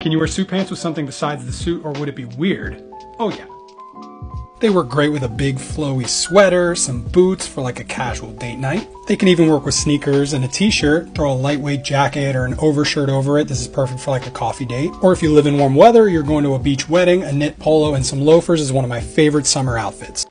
Can you wear suit pants with something besides the suit or would it be weird? Oh yeah. They work great with a big flowy sweater, some boots for like a casual date night. They can even work with sneakers and a t-shirt, throw a lightweight jacket or an overshirt over it. This is perfect for like a coffee date. Or if you live in warm weather, you're going to a beach wedding, a knit polo and some loafers is one of my favorite summer outfits.